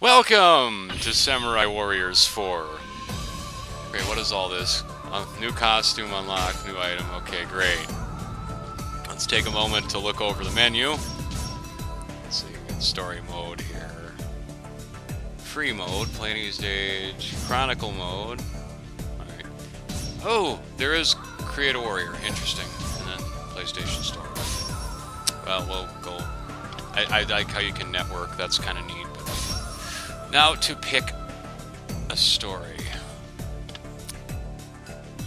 Welcome to Samurai Warriors 4. Okay, what is all this? Uh, new costume unlocked, new item. Okay, great. Let's take a moment to look over the menu. Let's see, we got story mode here. Free mode, planning stage, chronicle mode. Alright. Oh, there is Create a Warrior. Interesting. And then PlayStation Store. Well, we'll go. I, I like how you can network. That's kind of neat. Now to pick a story.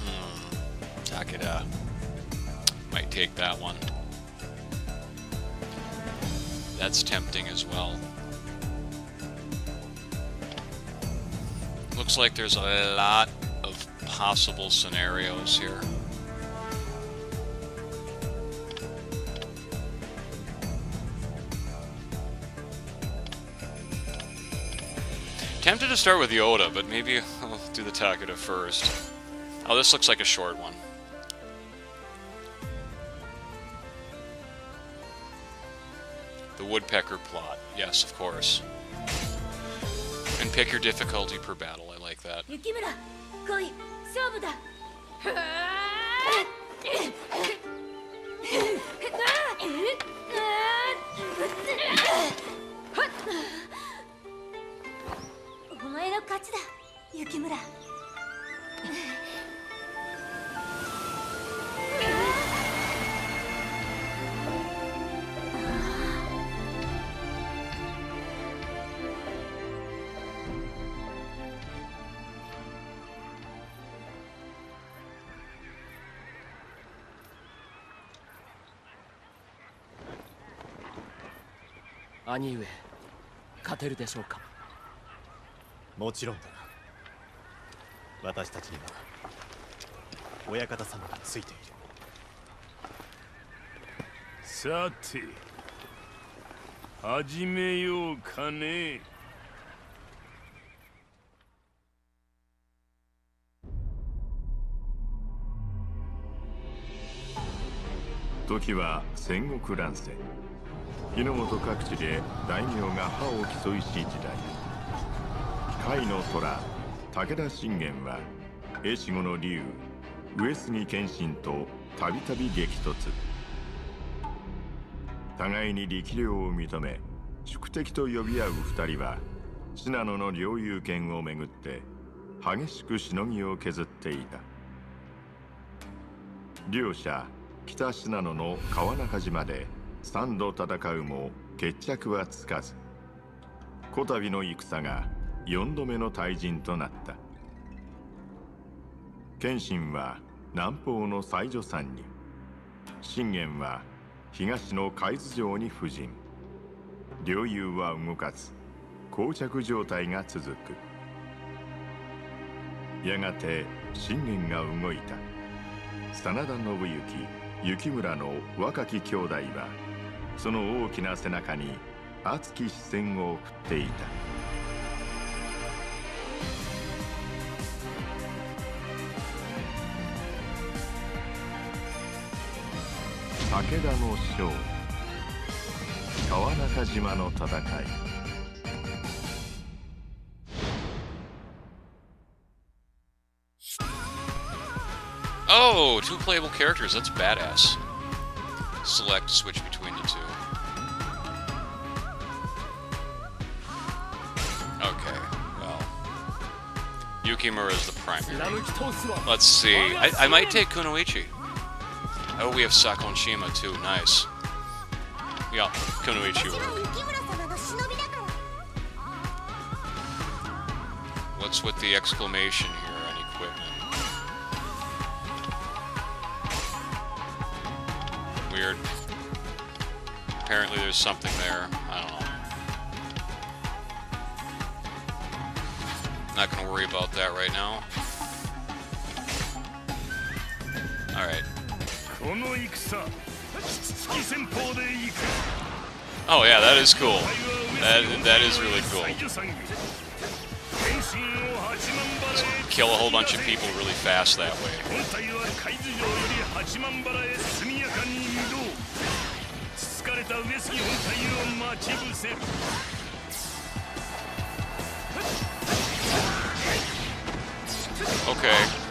Hmm. Takeda. Might take that one. That's tempting as well. Looks like there's a lot of possible scenarios here. Tempted to start with Oda, but maybe I'll do the Takeda first. Oh, this looks like a short one. The Woodpecker plot. Yes, of course. And pick your difficulty per battle. I like that. 雪村兄上勝てるでしょうかもちろんだ私たちには親方様がついている。さて始めようかね。時は戦国乱世。日の本各地で大名が歯を競いし時代。甲斐の虎武田信玄は越後の竜上杉謙信とたびたび激突。互いに力量を認め宿敵と呼び合う二人は信濃の領有権をめぐって激しくしのぎを削っていた。両者北信濃の川中島で三度戦うも決着はつかず。こたびの戦が四度目の大陣となった。謙信は南方の西女山に。信玄は東の海津城に布陣。領有は動かず膠着状態が続く。やがて信玄が動いた。真田信行雪村の若き兄弟はその大きな背中に熱き視線を送っていた。武田の将川中島の戦い Oh, two playable characters. That's badass. Select, switch between the two. Okay, well. Yukimura is the primary. 貫き通すわ Let's see. I, I might take Kunoichi. Oh, we have Sakon Shima too. Nice. Yeah. got What's with the exclamation here on equipment? Weird. Apparently there's something there. I don't know. Not gonna worry about that right now. Alright. Oh yeah, that is cool. That that is really cool. Kill a whole bunch of people really fast that way. Okay.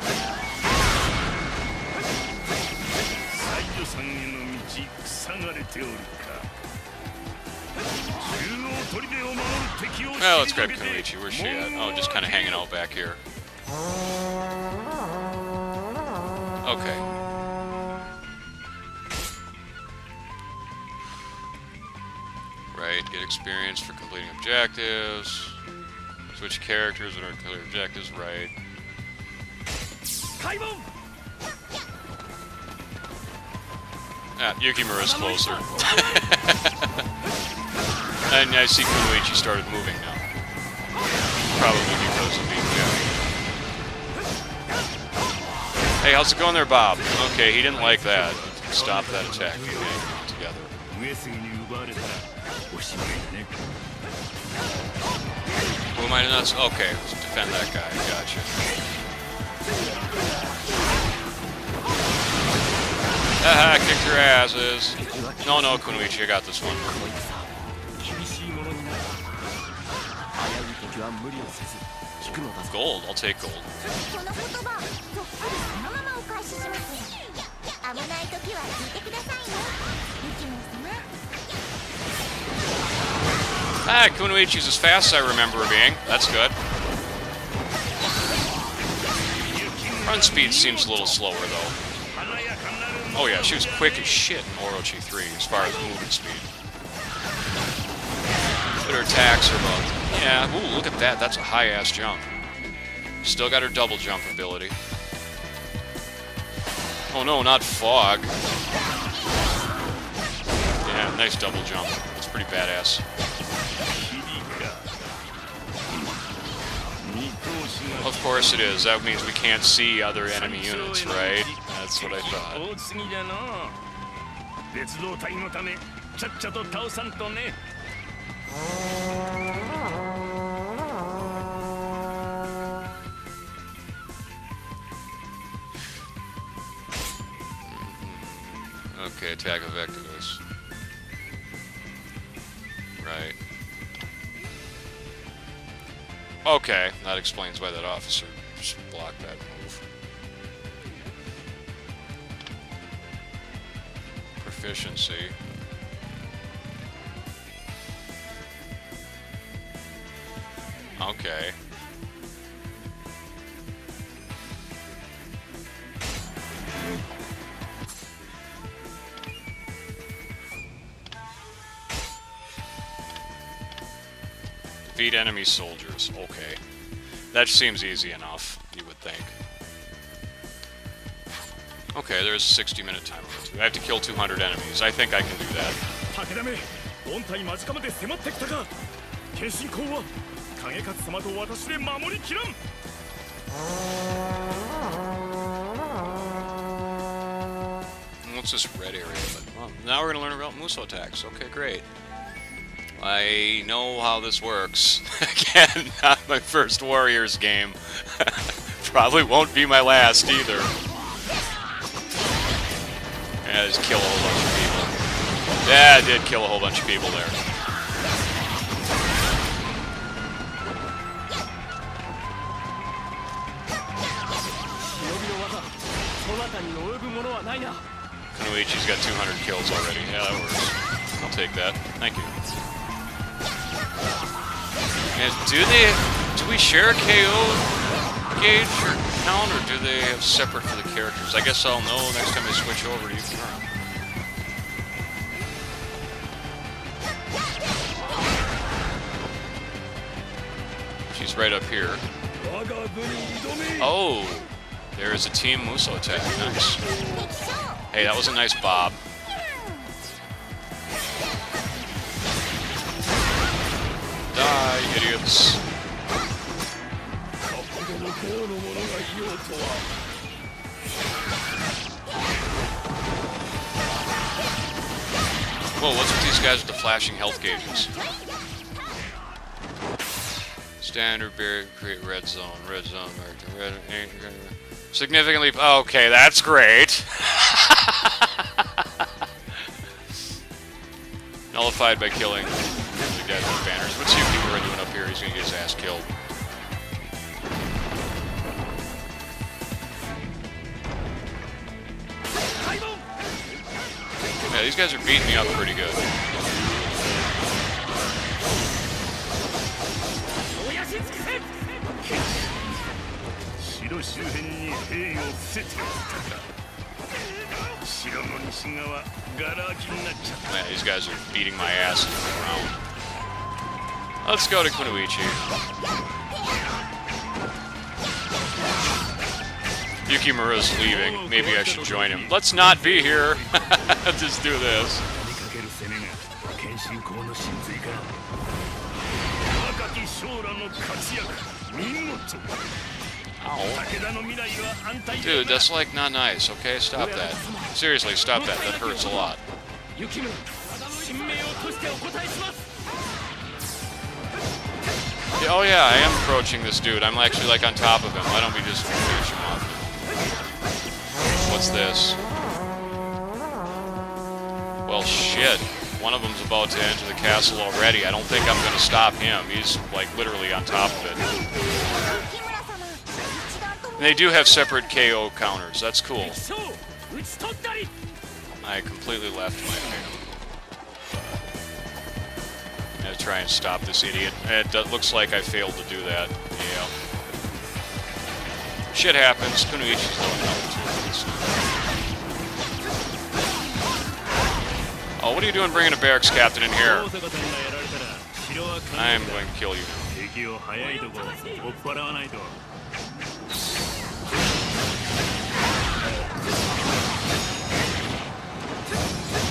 Oh, let's grab Kunoichi. Where's she at? Oh, just kind of hanging out back here. Okay. Right, get experience for completing objectives. Switch characters and are clear objectives, right. Ah, Yukimura's closer. and I see Kunoichi started moving now. Probably because of BPI. Hey, how's it going there, Bob? Okay, he didn't like that. Stop that attack together. Who am I not? Okay, defend that guy. Gotcha. Haha, kicked your asses. No, no, Kunoichi, I got this one. Gold, I'll take gold. Ah, Kunoichi's as fast as I remember being. That's good. Run speed seems a little slower, though. Oh yeah, she was quick as shit in Orochi 3 as far as movement speed. But her attacks are both. Yeah, ooh, look at that. That's a high-ass jump. Still got her double jump ability. Oh no, not fog. Yeah, nice double jump. It's pretty badass. Of course it is. That means we can't see other enemy units, right? That's what I thought. 大すぎじゃな別動隊のためちゃっちゃと倒さんとね Okay, attack of Ectovus. Right. Okay, that explains why that officer just blocked that Move. Proficiency. Okay. Defeat enemy soldiers. Okay. That seems easy enough, Okay, there's a 60 minute time limit. I have to kill 200 enemies. I think I can do that. 武田め本体間近まで迫ってきたか謙信公は影勝様と私で守りきらん What's this red area? But, well, now we're going to learn about Muso attacks. Okay, great. I know how this works. Again, not my first Warriors game. Probably won't be my last either. gonna kill a whole bunch of people. Yeah, I did kill a whole bunch of people there. Kunoichi's got 200 kills already. Yeah, that works. I'll take that. Thank you. And do they... Do we share a KO gauge account, or do they have separate for the characters? I guess I'll know next time I switch over to Yukimura. She's right up here. Oh! There is a Team Muso attack. Nice. Hey, that was a nice bob. Die, idiots. Whoa, what's with these guys with the flashing health gauges? Standard barrier, create red zone, red zone, red, red, red significantly. Okay, that's great. Nullified by killing. The guy with banners. Let's see if people are doing up here. He's gonna get his ass killed. Yeah, these guys are beating me up pretty good. Man, these guys are beating my ass in the round. Let's go to Kunoichi. Yukimura's leaving. Maybe I should join him. Let's not be here. Just do this. Ow. Dude, that's like not nice, okay? Stop that. Seriously, stop that. That hurts a lot. Oh yeah, I am approaching this dude. I'm actually like on top of him. Why don't we just finish him? what's this? Well, shit. One of them's about to enter the castle already. I don't think I'm gonna stop him. He's, like, literally on top of it. And they do have separate KO counters. That's cool. I completely left my pick. I'm gonna try and stop this idiot. It uh, looks like I failed to do that. Yeah. Shit happens. Kunoichi's going number. Oh, what are you doing bringing a barracks captain in here? I am going to kill you.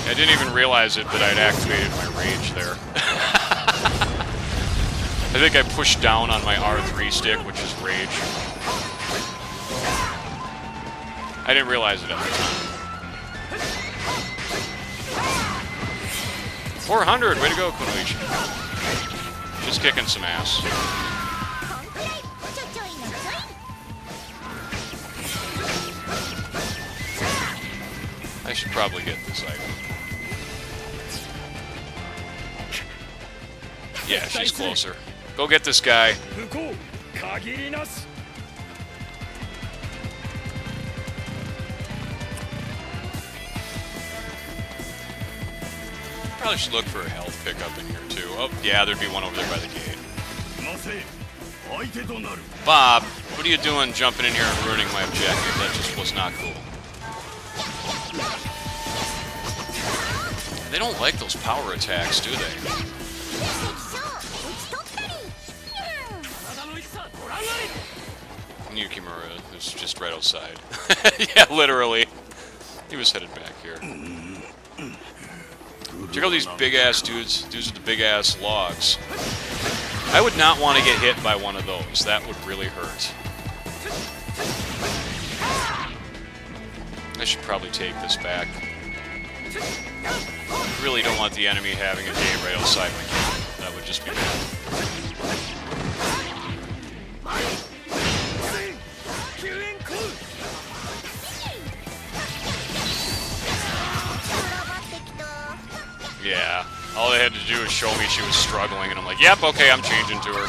I didn't even realize it but I'd activated my rage there. I think I pushed down on my R3 stick, which is rage. I didn't realize it at the time. 400! Way to go, Kunoichi. Just kicking some ass. I should probably get this item. Yeah, she's closer. Go get this guy. probably should look for a health pickup in here too. Oh, yeah, there'd be one over there by the gate. Bob, what are you doing jumping in here and ruining my objective? That just was not cool. They don't like those power attacks, do they? Yukimura is just right outside. yeah, literally. He was headed back here. Check out these big ass dudes, dudes with the big ass logs. I would not want to get hit by one of those. That would really hurt. I should probably take this back. Really don't want the enemy having a day right outside my camp. That would just be bad. had to do was show me she was struggling, and I'm like, yep, okay, I'm changing to her.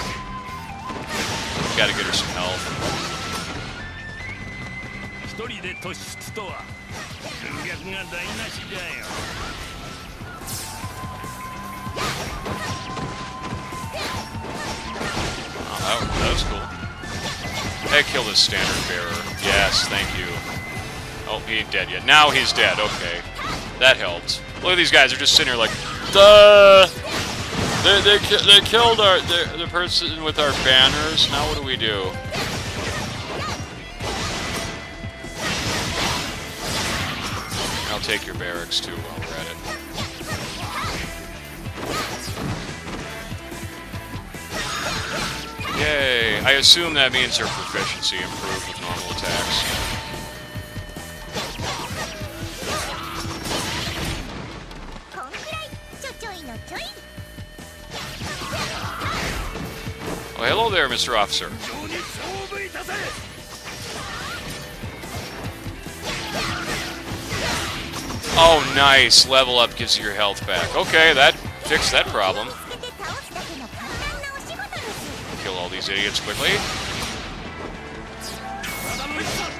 Gotta get her some help. Oh, that, that was cool. That killed his standard bearer. Yes, thank you. Oh, he ain't dead yet. Now he's dead. Okay. That helped. Look at these guys. They're just sitting here like, Duh! They, they, they killed our the, the person with our banners. Now what do we do? I'll take your barracks too while we're at it. Yay! I assume that means her proficiency improved with normal attacks. Well, hello there, Mr. Officer. Oh, nice. Level up gives you your health back. Okay, that fixed that problem. Kill all these idiots quickly.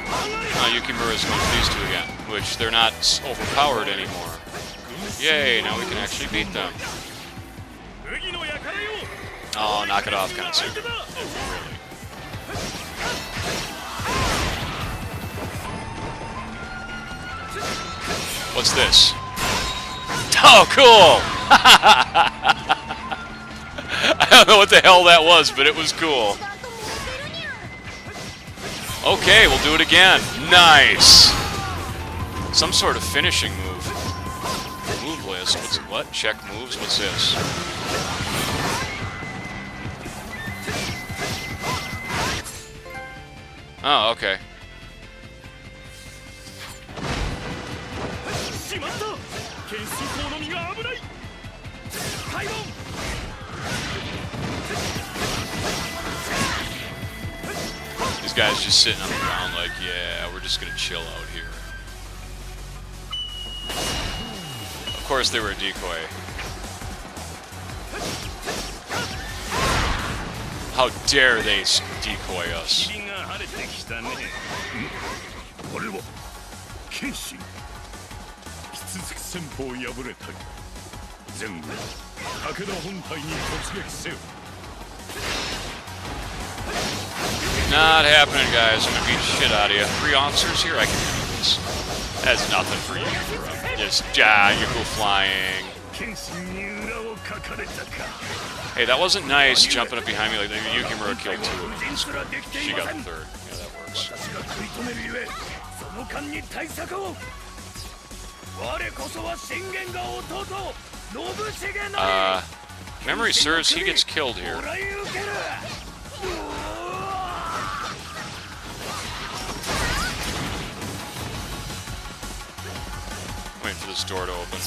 Ah, now Yukimura's going to these two again, which they're not overpowered anymore. Yay, now we can actually beat them. Oh, knock it off, Kansu. Really. What's this? Oh, cool! I don't know what the hell that was, but it was cool. Okay, we'll do it again. Nice! Some sort of finishing move. Move list. What's, what? Check moves? What's this? Oh, okay. These guys just sitting on the ground like, yeah, we're just gonna chill out here. Of course they were a decoy. How dare they decoy us. 霧が晴れてきたねんこれは剣心きつつき戦法を破れたり全部武田本体に突撃せよ Not happening, guys. I'm gonna beat the shit out of you. Three officers here? I can handle this. That's nothing for you. Just, ah, you go flying. 剣心に裏をかかれたか Hey, that wasn't nice jumping up behind me like that. Yukimura killed two of 無 them. 人すらできて She いま got せ the ん third. 食い止めるゆえその間に対策を我こそは信玄が弟信繁な Uh, memory serves, he gets killed here. もらい受けるうわ Waiting for this door to open.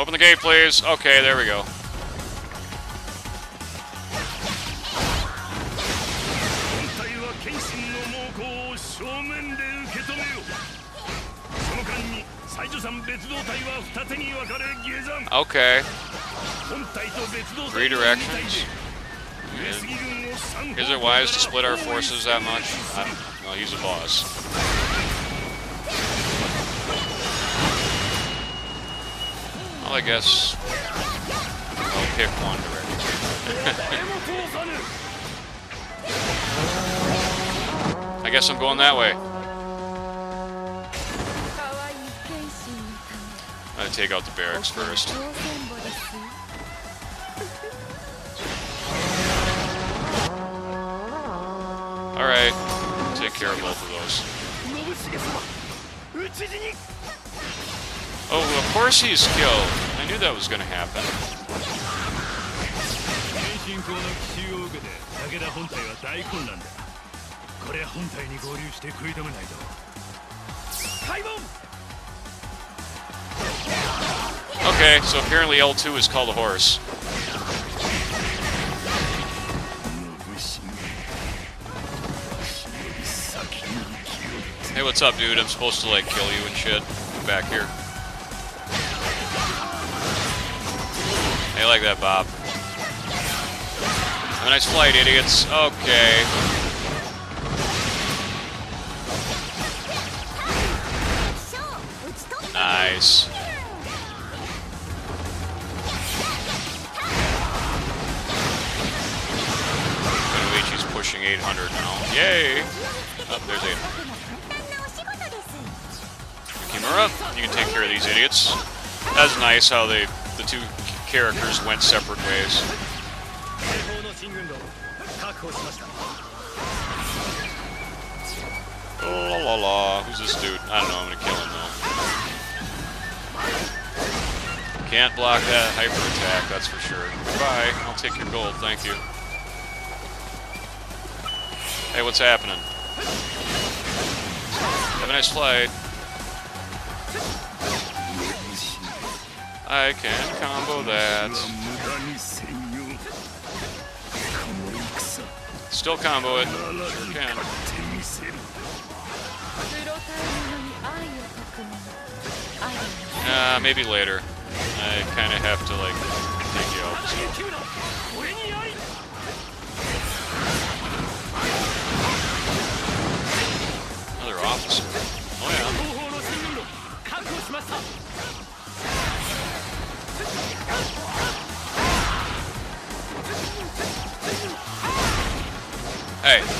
Open the gate, please. Okay, there we go. Okay. Redirections. Is it wise to split our forces that much? I don't know. Well, he's a boss. Well, I guess I'll pick one direction. I guess I'm going that way. to take out the barracks first. Alright, take care of both of those. Oh, of course he's killed. I knew that was going to happen. Okay, so apparently L2 is called a horse. Hey, what's up, dude? I'm supposed to, like, kill you and shit. Come back here. Hey, like that, Bob. Have a nice flight, idiots. Okay. That's nice how they the two characters went separate ways. La la la. Who's this dude? I don't know. I'm gonna kill him now. Can't block that hyper attack, that's for sure. Goodbye. I'll take your gold. Thank you. Hey, what's happening? Have a nice flight. I can combo that. Still combo it. Sure can. Uh, maybe later. I kind of have to, like, take you out. Another officer. Oh, yeah.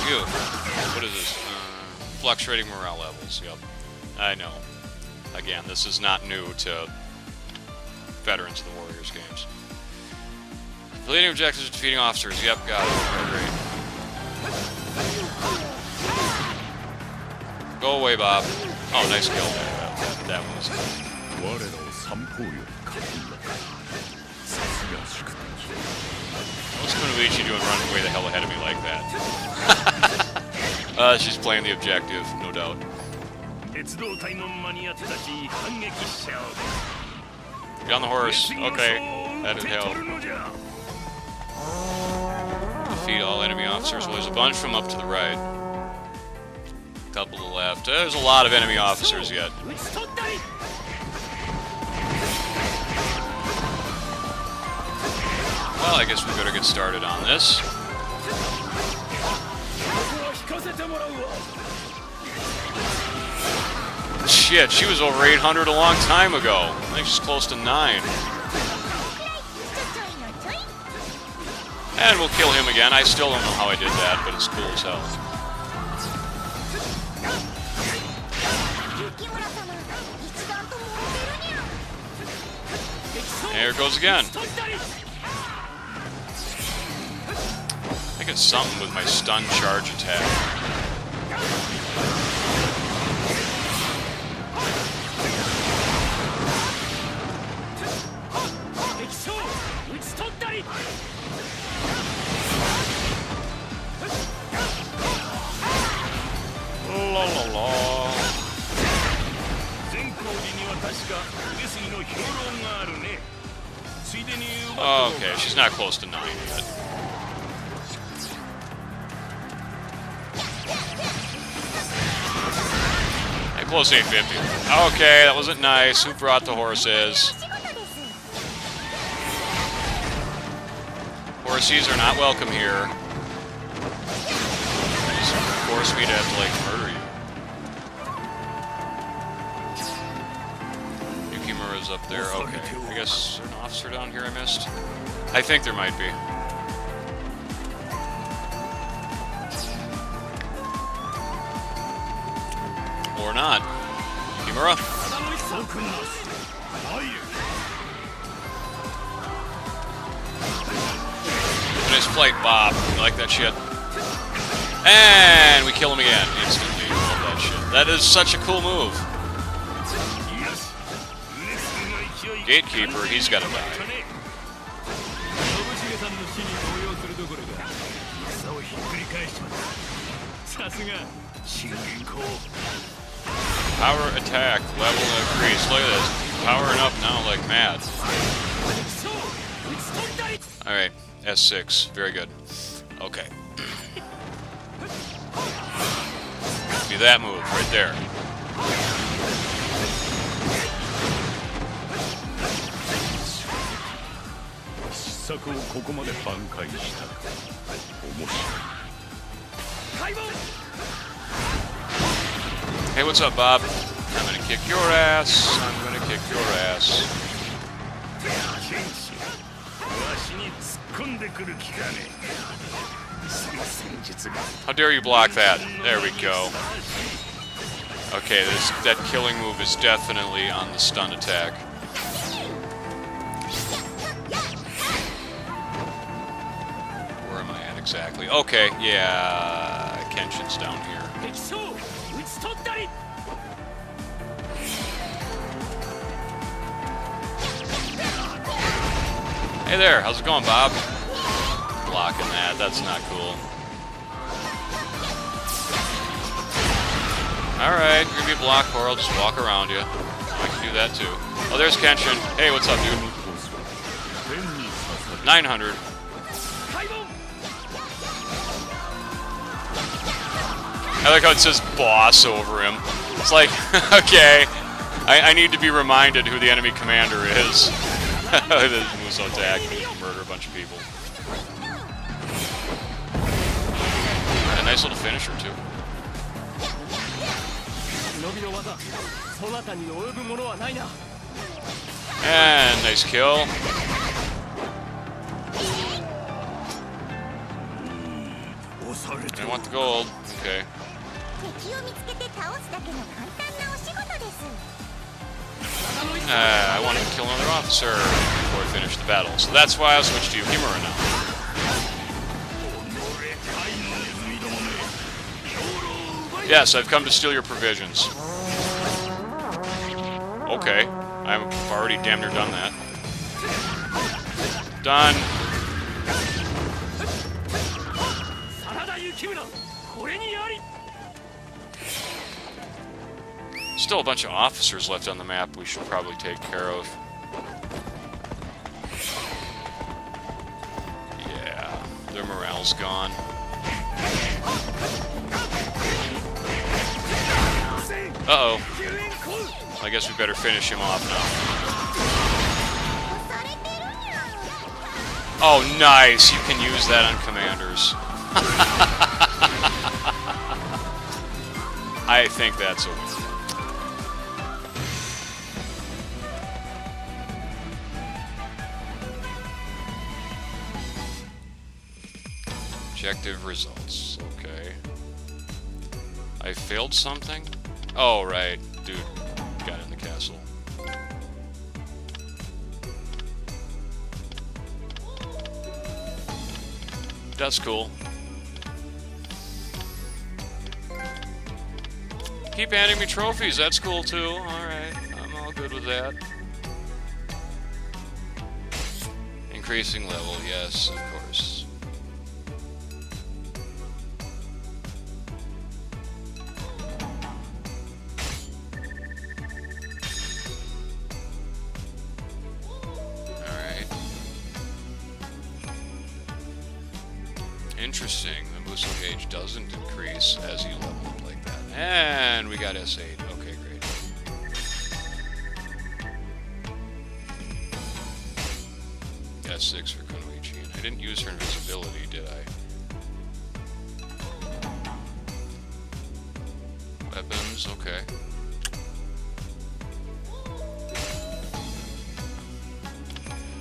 You. What is this? Uh, fluctuating morale levels. Yep. I know. Again, this is not new to veterans of the Warriors games. Completing objectives, defeating officers. Yep, got it. Great. Go away, Bob. Oh, nice kill. That, that one was good. Kunoichi doing running way the hell ahead of me like that? uh, she's playing the objective, no doubt. Get on the horse. Okay. That did help. Defeat all enemy officers. Well, there's a bunch from up to the right. A Couple to the left. There's a lot of enemy officers yet. Well, I guess we better get started on this. Shit, she was over 800 a long time ago. I think she's close to 9. And we'll kill him again. I still don't know how I did that, but it's cool as hell. There it goes again. 打ち取ったり I think it's something with my stun charge attack. 敵将打ち取ったり La la la. 全工事には確か上杉の兵糧があるねついでに奪っても Oh, okay, she's not close to 9 yet. close 850. Okay, that wasn't nice. Who brought the horses? Horses are not welcome here. Of force me to have to, like, murder you. Yukimura's up there. Okay. I guess an officer down here I missed. I think there might be. Nice flight, Bob. You like that shit? And we kill him again instantly. Love that shit. That is such a cool move. Gatekeeper, he's gotta die. Power attack, level increase. Look at this. Powering up now like mad. Alright, S6. Very good. Okay. Do that move right there. Hey, what's up, Bob? kick your ass. I'm gonna kick your ass. How dare you block that? There we go. Okay, this, that killing move is definitely on the stun attack. Where am I at exactly? Okay, yeah, Kenshin's down here. Hey there, how's it going, Bob? Blocking that, that's not cool. Alright, Groovy Block Coral, just walk around you. I can do that too. Oh, there's Kenshin. Hey, what's up, dude? 900. I like how it says boss over him. It's like, okay, I, I need to be reminded who the enemy commander is this moves on attack and just murder a bunch of people. And a nice little finisher too. And nice kill. I want the gold. Okay. Uh, I wanted to kill another officer before I finished the battle, so that's why I switched to Yukimura now. Yes, I've come to steal your provisions. Okay, I've already damn near done that. Done. Still a bunch of officers left on the map we should probably take care of. Yeah, their morale's gone. Uh-oh. I guess we better finish him off now. Oh, nice! You can use that on commanders. I think that's a win. Objective results. Okay. I failed something? Oh, right. Dude got in the castle. That's cool. Keep handing me trophies, that's cool too. Alright, I'm all good with that. Increasing level, yes, Muso gauge doesn't increase as you level up like that. And we got S8. Okay, great. S6 for Kunoichi. I didn't use her invisibility, did I? Weapons, okay.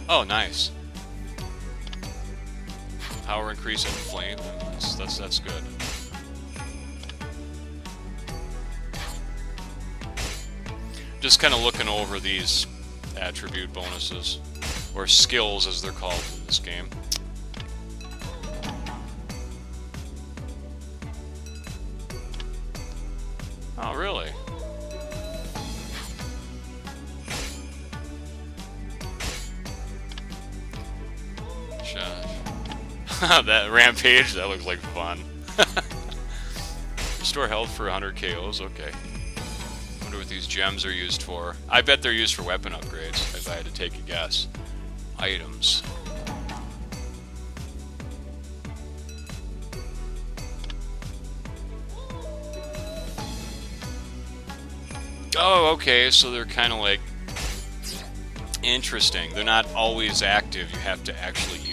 Oh, nice. That's good. Just kind of looking over these attribute bonuses, or skills as they're called in this game. Oh, really? that rampage, that looks like fun. Restore health for 100 KOs, okay. Wonder what these gems are used for. I bet they're used for weapon upgrades, if I had to take a guess. Items. Oh, okay, so they're kind of like interesting. They're not always active, you have to actually.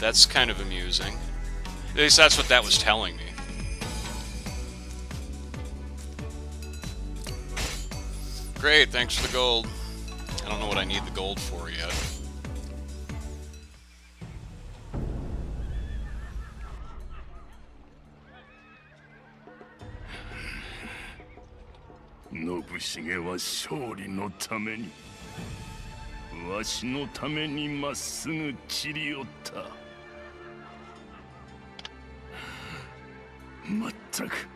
That's kind of amusing. At least that's what that was telling me. Great, thanks for the gold. I don't know what I need the gold for yet.「信繁は勝利のためにわしのためにまっすぐ散り寄った」 ったく。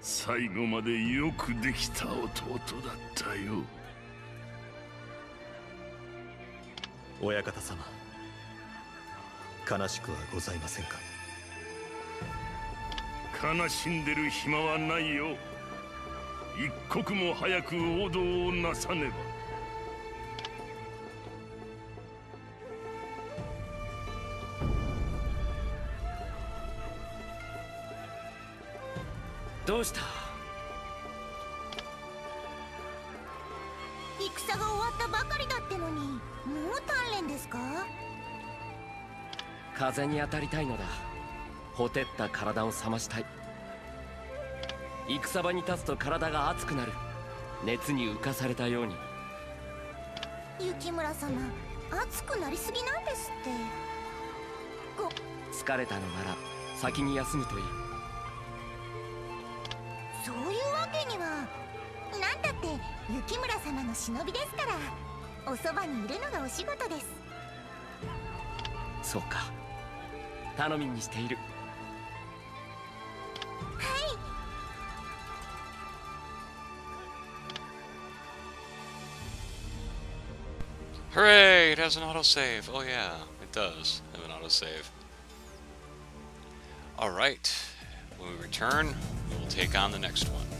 最後までよくできた弟だったよ。親方様悲しくはございませんか？悲しんでる暇はないよ。一刻も早く王道をなさねばした。戦が終わったばかりだってのにもう鍛錬ですか？風に当たりたいのだ。ほてった体を冷ましたい。戦場に立つと体が熱くなる。熱に浮かされたように。雪村様熱くなりすぎなんですって。ご疲れたのなら先に休むといい雪村様の忍びですからおそばにいるのがお仕事ですそうか頼みにしている Hooray! It has an autosave. Oh yeah, it does have an autosave. Alright, when we return, we will take on the next one.